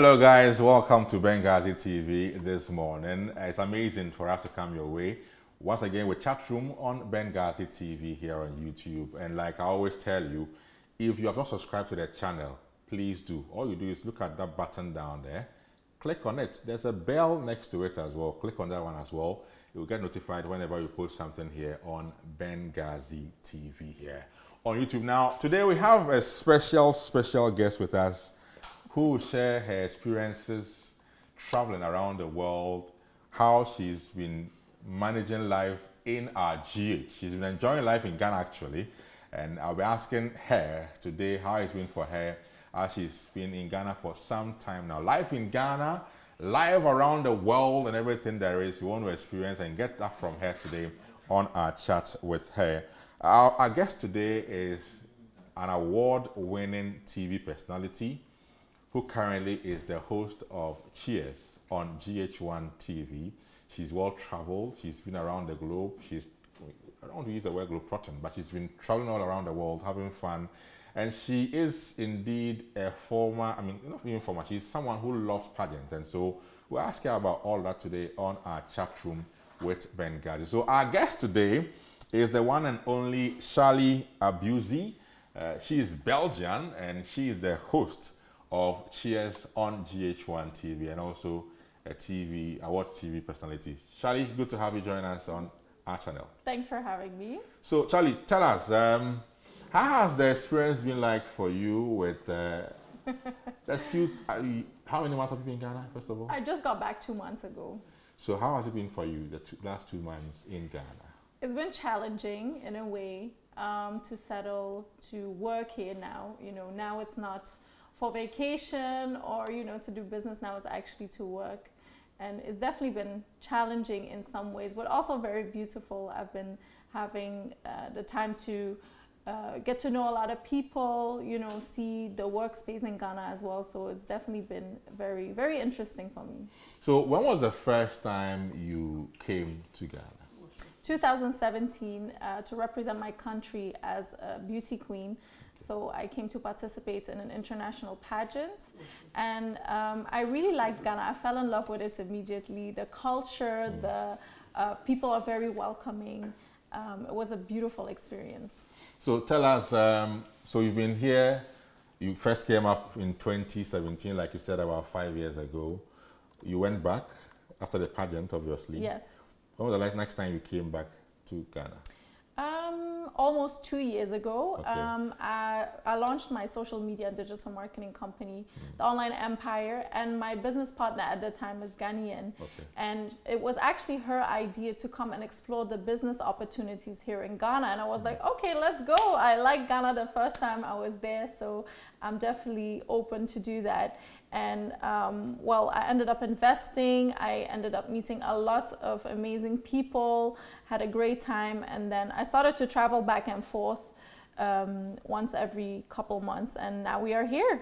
Hello guys, welcome to Bengarzi TV this morning. Uh, it's amazing for us to come your way. Once again, with chat room on Bengarzi TV here on YouTube. And like I always tell you, if you have not subscribed to the channel, please do. All you do is look at that button down there, click on it. There's a bell next to it as well. Click on that one as well. You'll get notified whenever you post something here on Bengarzi TV here on YouTube. Now, today we have a special, special guest with us who will share her experiences traveling around the world, how she's been managing life in our GH. She's been enjoying life in Ghana actually, and I'll be asking her today how it's been for her as she's been in Ghana for some time now. Life in Ghana, life around the world and everything there is, we want to experience and get that from her today on our chat with her. Our, our guest today is an award-winning TV personality, who currently is the host of Cheers on GH1 TV. She's well traveled, she's been around the globe, she's, I don't want to use the word "globe globetrotting, but she's been traveling all around the world, having fun. And she is indeed a former, I mean, not even former, she's someone who loves pageants. And so we'll ask her about all that today on our chat room with Ben Bengarzi. So our guest today is the one and only Shallie Abuzi. Uh, she is Belgian and she is the host of Cheers on GH1 TV and also a TV, award TV personality. Shallie, good to have you join us on our channel. Thanks for having me. So, Shallie, tell us, um, how has the experience been like for you with, uh, let's few, uh, how many months have you been in Ghana, first of all? I just got back two months ago. So, how has it been for you the two, last two months in Ghana? It's been challenging in a way um, to settle, to work here now. You know, now it's not for vacation or you know to do business now is actually to work. And it's definitely been challenging in some ways but also very beautiful. I've been having uh, the time to uh, get to know a lot of people you know see the workspace in ghana as well. So it's definitely been very very interesting for me. So when was the first time you came to ghana? 2017 uh, to represent my country as a beauty queen so I came to participate in an international pageant. And um, I really liked Ghana. I fell in love with it immediately. The culture, mm. the uh, people are very welcoming. Um, it was a beautiful experience. So tell us, um, so you've been here, you first came up in 2017, like you said, about five years ago. You went back after the pageant, obviously. Yes. When was the next time you came back to Ghana? Um, almost two years ago, okay. um, I, I, launched my social media and digital marketing company, mm. the Online Empire, and my business partner at the time was Ghanaian. Okay. And it was actually her idea to come and explore the business opportunities here in Ghana. And I was mm. like, okay, let's go. I liked Ghana the first time I was there, so I'm definitely open to do that. And um, well, I ended up investing. I ended up meeting a lot of amazing people, had a great time, and then I started to travel back and forth um, once every couple months, and now we are here.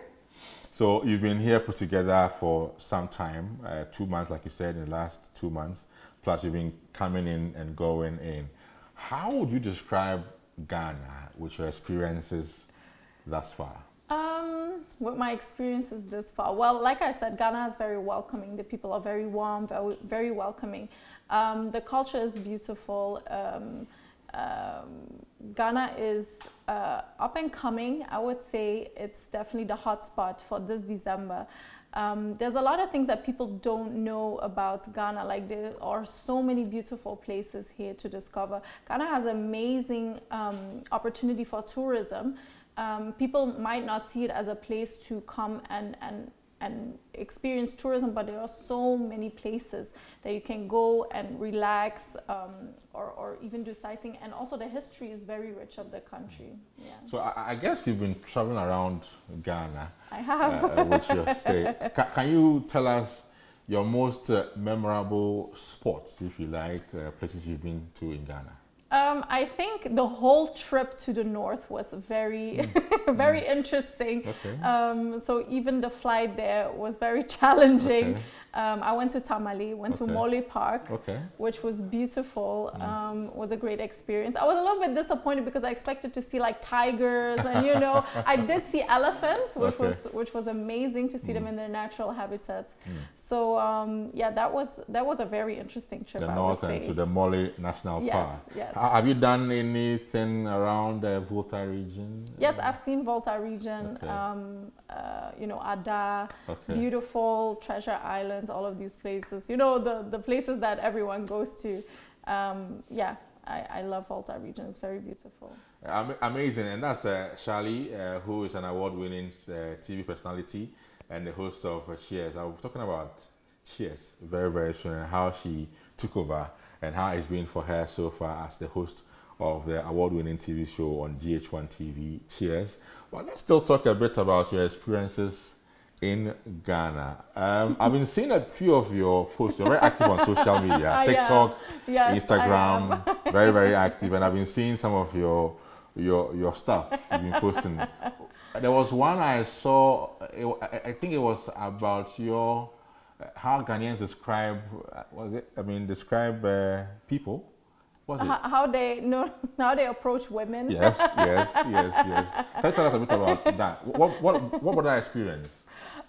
So you've been here put together for some time, uh, two months, like you said, in the last two months. Plus, you've been coming in and going in. How would you describe Ghana with your experiences thus far? Um, with my experiences this far, well, like I said, Ghana is very welcoming. The people are very warm, very, very welcoming. Um, the culture is beautiful. Um, um, Ghana is uh, up and coming. I would say it's definitely the hotspot for this December. Um, there's a lot of things that people don't know about Ghana. Like there are so many beautiful places here to discover. Ghana has amazing um, opportunity for tourism um, people might not see it as a place to come and, and, and experience tourism, but there are so many places that you can go and relax um, or, or even do sightseeing. And also the history is very rich of the country. Yeah. So I, I guess you've been traveling around Ghana. I have. Uh, with your stay. Can, can, you tell us your most uh, memorable spots, if you like, uh, places you've been to in Ghana? Um, I think the whole trip to the north was very, mm. very mm. interesting. Okay. Um, so even the flight there was very challenging. Okay. Um, I went to Tamale, went Okay. to Mole Park, Okay. which was beautiful. Mm. Um, was a great experience. I was a little bit disappointed because I expected to see like tigers, and you know, I did see elephants, which was which was amazing to see them Mm. in their natural habitats. So um, yeah, that was that was a very interesting trip. The I north say. to the Mole National yes, Park. yes. Ha- Have you done anything around the Volta region? Yes, I've seen Volta region, Okay. um, uh, you know, Ada, Okay. beautiful Treasure Islands, all of these places. You know, the, the places that everyone goes to. Um, yeah, I, I love Volta region. It's very beautiful. Am- amazing, and that's uh, Shallie, uh, who is an award-winning uh, TV personality and the host of uh, Cheers. I was talking about Cheers very, very soon and how she took over and how it's been for her so far as the host of the award-winning TV show on GH1 TV, Cheers. But let's still talk a bit about your experiences in Ghana. Um, I've been seeing a few of your posts. You're very active on social media. TikTok, Yes, Instagram, very very active, and I've been seeing some of your your your stuff you've been posting. There was one I saw. It, I- think it was about your uh, how Ghanaians describe. uh, Was it? I mean, describe uh, people. Was it? How, they know how they approach women. Yes, yes, yes, yes. Can you tell us a bit about that? What what what was that experience?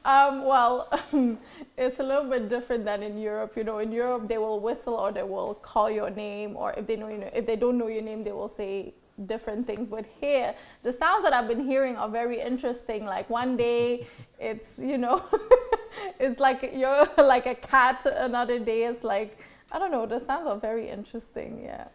Um, well, it's a little bit different than in Europe. You know, in Europe they will whistle or they will call your name, or if they know you know, if they don't know your name, they will say different things. But here, the sounds that I've been hearing are very interesting. Like one day, it's you know, it's like you're like a cat. Another day, it's like I don't know. The sounds are very interesting. Yeah.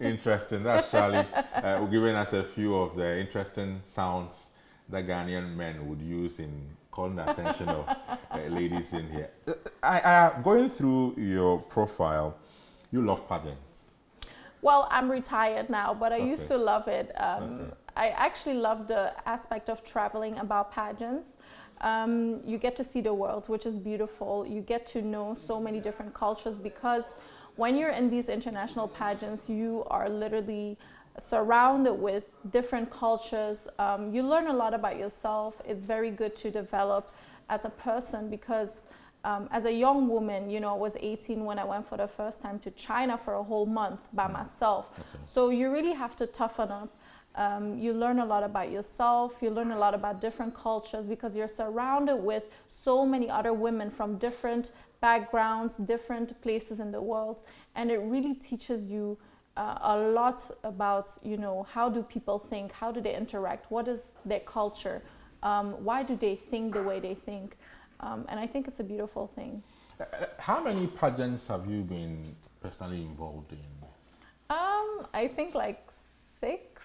Interesting. That's Shallie uh, giving us a few of the interesting sounds that Ghanaian men would use in calling the attention of uh, ladies in here. Uh, I, I, going through your profile, you love pageants. Well, I'm retired now, but I used to love it. Um, Okay. I actually love the aspect of traveling about pageants. Um, you get to see the world, which is beautiful. You get to know so many different cultures because when you're in these international pageants, you are literally surrounded with different cultures. Um, you learn a lot about yourself. It's very good to develop as a person because um, as a young woman, you know, I was 18 when I went for the first time to China for a whole month by myself. Okay. So you really have to toughen up. Um, you learn a lot about yourself. You learn a lot about different cultures because you're surrounded with so many other women from different backgrounds, different places in the world, and it really teaches you uh, a lot about, you know, how do people think, how do they interact, what is their culture, um, why do they think the way they think, um, and I think it's a beautiful thing. Uh, uh, how many pageants have you been personally involved in? Um, I think like six,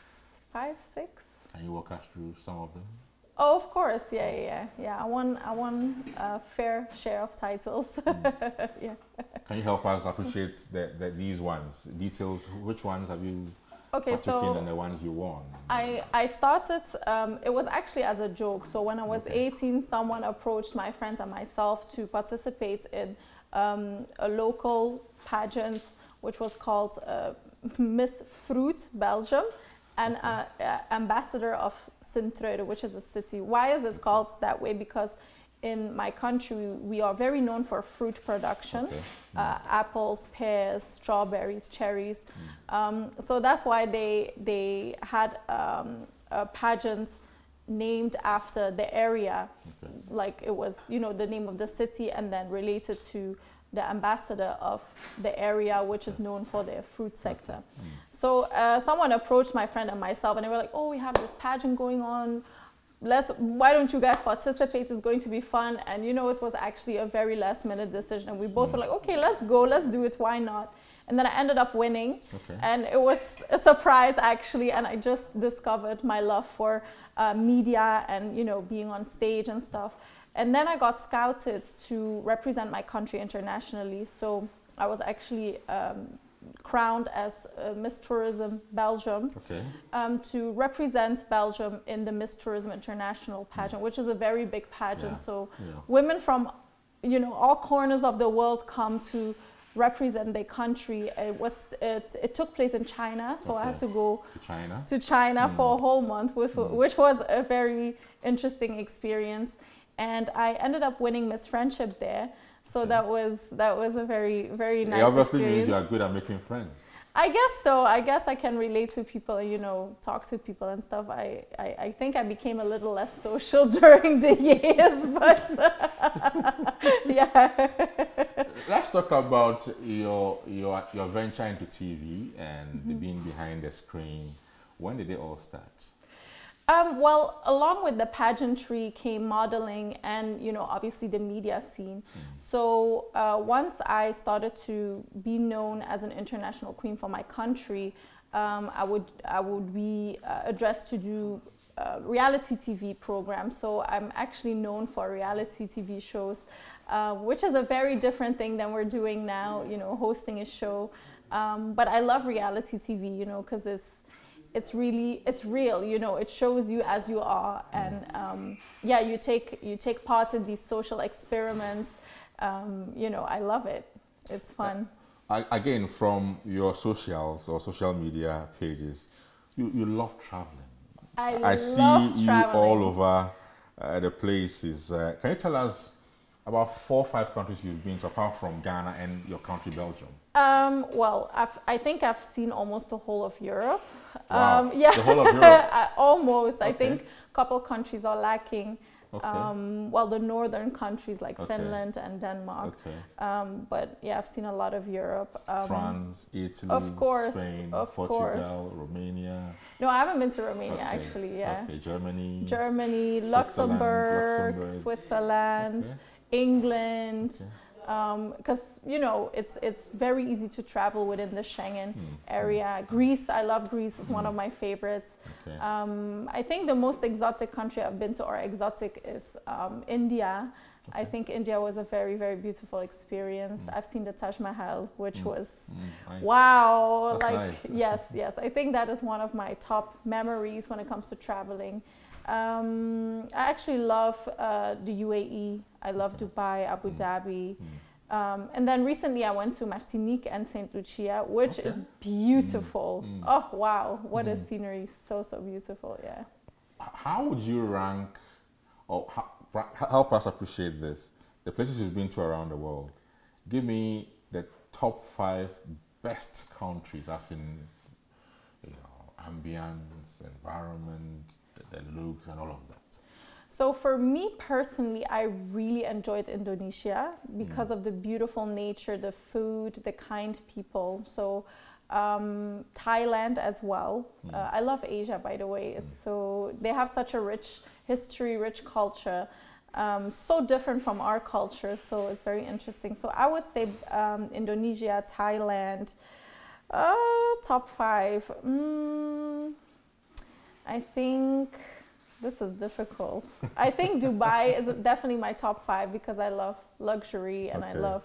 five, six. Can you walk us through some of them? Oh, of course, yeah, yeah, yeah. yeah. I won, I won a fair share of titles. yeah. Can you help us appreciate the, the, these ones? Details, which ones have you Okay, so and the ones you won? I, I started, um, it was actually as a joke. So when I was Okay. 18, someone approached my friends and myself to participate in um, a local pageant, which was called uh, Miss Fruit Belgium and Okay. uh, uh, ambassador of Sint-Truiden, which is a city. Why is it called that way? Because in my country, we are very known for fruit production Okay. uh, apples, pears, strawberries, cherries. Mm. Um, so that's why they they had um, a pageant named after the area, Okay. like it was you know the name of the city, and then related to the ambassador of the area, which is known for their fruit sector. Mm. So uh, someone approached my friend and myself, and they were like, "Oh, we have this pageant going on. Let's. Why don't you guys participate? It's going to be fun." And you know, it was actually a very last-minute decision, and we both were like, "Okay, let's go. Let's do it. Why not?" And then I ended up winning, Okay. and it was a surprise actually. And I just discovered my love for uh, media and you know being on stage and stuff. And then I got scouted to represent my country internationally. So I was actually um, crowned as uh, Miss Tourism Belgium Okay. um, to represent Belgium in the Miss Tourism International pageant, which is a very big pageant. Yeah. So Yeah. women from you know all corners of the world come to represent their country. It was it, it took place in China, so I had to go To China. to China for a Mm. whole month, which, Mm. which was a very interesting experience. And I ended up winning Miss Friendship there. So Okay. that was that was a very very nice. it obviously experience. means you are good at making friends. I guess so. I guess I can relate to people, you know, talk to people and stuff. I, I, I think I became a little less social during the years, but yeah. Let's talk about your your your venture into TV and Mm-hmm. being behind the screen. When did it all start? Um, well, along with the pageantry came modeling and, you know, obviously the media scene. So uh, once I started to be known as an international queen for my country, um, I would I would be uh, addressed to do uh, reality TV programs. So I'm actually known for reality TV shows, uh, which is a very different thing than we're doing now. You know, hosting a show. Um, but I love reality TV, you know, because it's it's really it's real you know it shows you as you are and um, yeah you take you take part in these social experiments um, you know i love it it's fun I, again, from your socials or social media pages, you, you love traveling. i, I love see you all over uh, the places. Uh, can you tell us about four or five countries you've been to, apart from Ghana and your country, Belgium? Um, well I've, i think i've seen almost the whole of europe Wow, um, yeah the whole of Europe? I- almost i think a couple countries are lacking Okay. um, well the northern countries like Okay. finland and denmark Okay. um, but yeah i've seen a lot of europe um, France, Italy, of course, Spain, of Portugal, Romania. no i haven't been to romania Okay, actually yeah Okay, Germany. Germany, Luxembourg, Luxembourg. Switzerland, Okay. England, Because you know it's it's very easy to travel within the Schengen Hmm, area. Greece, I love Greece; it's one of my favorites. Okay. Um, I think the most exotic country I've been to, or exotic, is um, India. I think India was a very very beautiful experience. I've seen the Taj Mahal, which Mm. was Mm, nice. Wow, That's like nice. yes, yes. I think that is one of my top memories when it comes to traveling. Um, I actually love uh, the UAE. I love Dubai, Abu Mm. Dhabi. Mm. Um, and then recently I went to Martinique and Saint Lucia, which Okay. is beautiful. Mm. Oh wow, what a Mm. scenery! So so beautiful. Yeah. How would you rank, or ho- ra- help us appreciate this, the places you've been to around the world? Give me the top five best countries, as in, you know, ambience, environment, the, the looks, and all of that. So for me personally, I really enjoyed Indonesia because Mm. of the beautiful nature, the food, the kind people. So um, Thailand as well. Mm. Uh, I love Asia, by the way. It's so they have such a rich history, rich culture. Um, so different from our culture, so it's very interesting. So I would say um, Indonesia, Thailand, uh, top five. Mm, I think this is difficult. I think Dubai is definitely my top five because I love luxury and I love,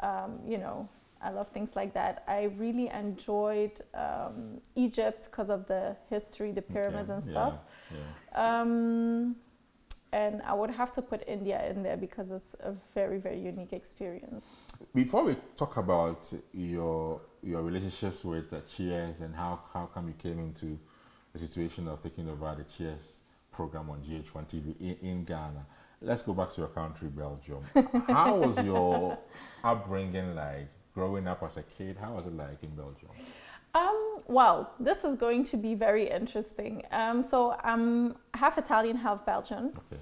um, you know, I love things like that. I really enjoyed um, Egypt because of the history, the pyramids Okay, and stuff. yeah. Um, and I would have to put India in there because it's a very, very unique experience. Before we talk about your your relationships with uh, Cheers and how, how come you came into the situation of taking over the Cheers program on GH1 TV in, in Ghana, let's go back to your country, Belgium. how was your upbringing like growing up as a kid? How was it like in Belgium? Um, well, this is going to be very interesting. Um, so I'm half Italian, half Belgian. Okay.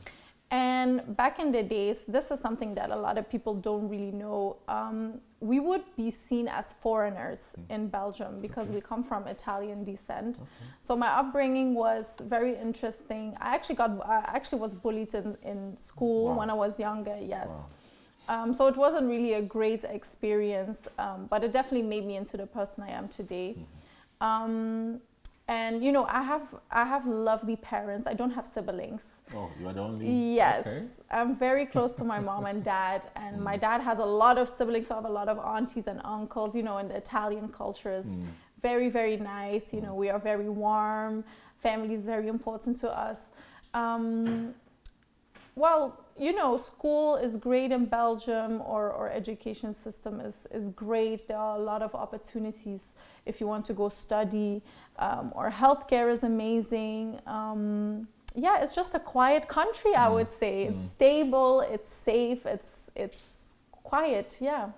And back in the days, this is something that a lot of people don't really know. Um, we would be seen as foreigners in Belgium because Okay. we come from Italian descent. Okay. So my upbringing was very interesting. I actually got, I actually was bullied in, in school Wow. when I was younger. Yes. Wow. Um, so it wasn't really a great experience, um, but it definitely made me into the person I am today. Mm-hmm. Um, and you know, I have I have lovely parents. I don't have siblings. Oh, you're the only. Yes, Okay. I'm very close to my mom and dad, and my Mm. dad has a lot of siblings. So I have a lot of aunties and uncles. You know, and the Italian culture is Mm. very very nice. You know, we are very warm. Family is very important to us. Well, you know, school is great in Belgium, or, or education system is, is great. There are a lot of opportunities if you want to go study, um, or healthcare is amazing. Um, yeah, it's just a quiet country, I Mm, would say. It's mm. stable, it's safe, it's it's quiet. Yeah.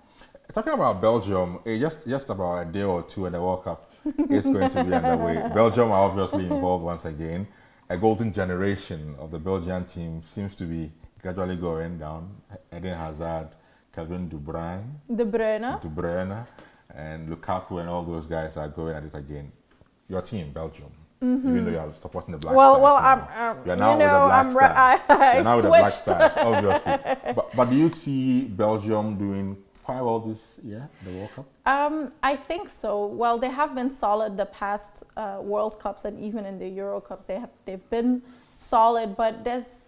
Talking about Belgium, eh, just just about a day or two and the World Cup is going to be underway. Belgium are obviously involved once again. A golden generation of the Belgian team seems to be gradually going down. Eden Hazard, Kevin De Bruyne, De Bruyne, De Bruyne, and Lukaku, and all those guys are going at it again. Your team, Belgium. Mm-hmm. Even though you are supporting the Black well, Stars. Well, now. I'm, um, you're now you with know, the Black I'm Stars. I, I you're now with the Black switched. Stars, obviously. but, but do you see Belgium doing quite well this year, the World Cup? Um, I think so. Well, they have been solid the past uh, World Cups and even in the Euro Cups. They have they've been solid, but there's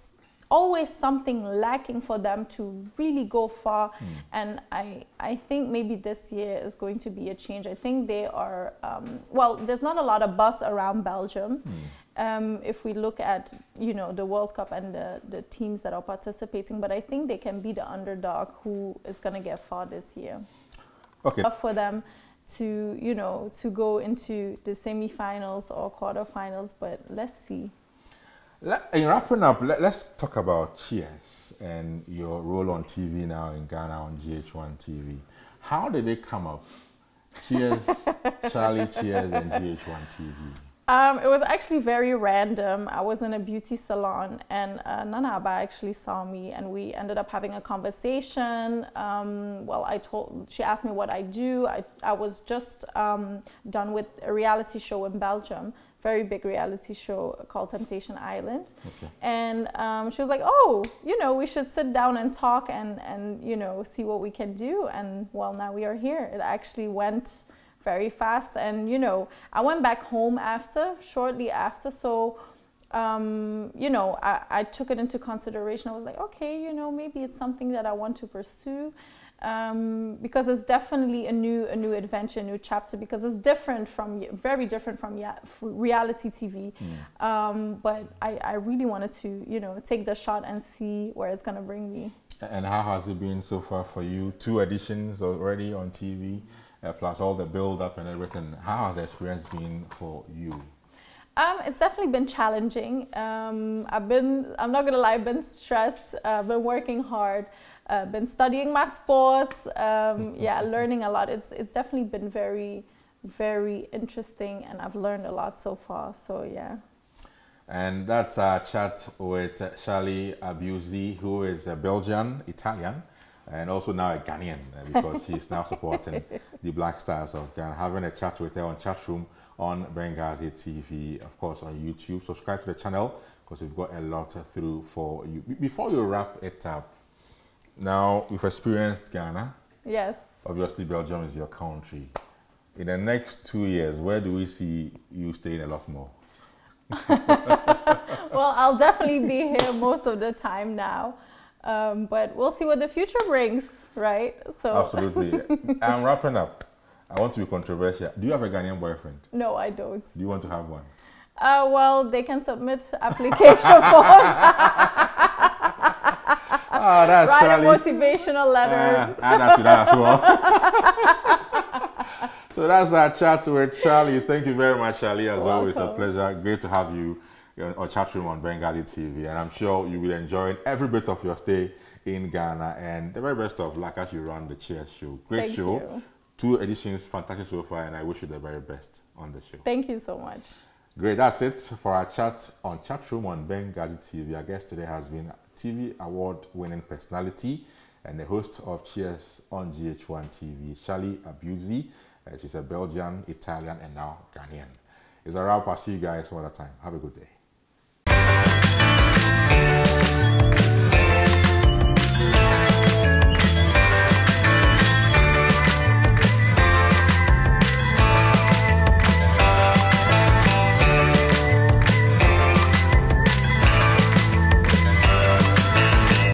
always something lacking for them to really go far. Hmm. And I I think maybe this year is going to be a change. I think they are um, well. There's not a lot of buzz around Belgium. Hmm. Um, if we look at you know the World Cup and the, the teams that are participating, but I think they can be the underdog who is going to get far this year. Okay. Tough for them to you know to go into the semifinals or quarterfinals, but let's see. Let, in wrapping up, let, us talk about Cheers and your role on TV now in Ghana on GH1 TV. How did they come up? Cheers, Shallie Cheers, and GH1 TV. Um, it was actually very random. I was in a beauty salon and uh, Nana Aba actually saw me and we ended up having a conversation. Um, well, I told, she asked me what I do. I, I was just um, done with a reality show in Belgium, very big reality show called Temptation Island. Okay. And um, she was like, oh, you know, we should sit down and talk and, and, you know, see what we can do. And well, now we are here. It actually went very fast. And you know i went back home after shortly after. So um, you know I, I, took it into consideration. I was like okay you know maybe it's something that i want to pursue. Um, because it's definitely a new a new adventure a new chapter because it's different from very different from reality tv Mm. um, but I, I really wanted to you know take the shot and see where it's going to bring me. And how has it been so far for you? Two editions already on TV, uh, plus all the build up and everything. How has the experience been for you? Um, it's definitely been challenging. Um, I've been, I'm not gonna lie, I've been stressed. I've uh, been working hard. Uh, been studying my sports. Um, yeah, learning a lot. It's it's definitely been very, very interesting, and I've learned a lot so far. So yeah. And that's our chat with Shallie Abuzi, who is a Belgian, Italian, and also now a Ghanaian uh, because she's now supporting the Black Stars of Ghana. Having a chat with her on chat room on Bengarzi TV, of course, on YouTube. Subscribe to the channel because we've got a lot through for you. Before you wrap it up, now we've experienced Ghana. Yes. Obviously, Belgium is your country. In the next two years, where do we see you staying a lot more? well, I'll definitely be here most of the time now, um, but we'll see what the future brings, right? So Absolutely. I'm wrapping up. I want to be controversial. Do you have a Ghanaian boyfriend? no, I don't. Do you want to have one? Uh, well, they can submit application forms, Ah, that's write a motivational letter. Ah, add that to that as well. so that's our chat with Shallie. Thank you very much, Shallie. As always, a pleasure. Great to have you on chat room on Bengarzi TV. And I'm sure you will enjoy every bit of your stay in Ghana. And the very best of luck as you run the Cheers show. Great Thank show. you. Two editions, fantastic so far. And I wish you the very best on the show. Thank you so much. Great, that's it for our chat on chat room on Bengarzi TV. Our guest today has been TV award winning personality and the host of Cheers on GH1 TV, Shallie Abuzi. Uh, she's a Belgian, Italian, and now Ghanaian. It's a wrap. I'll see you guys some other time. Have a good day.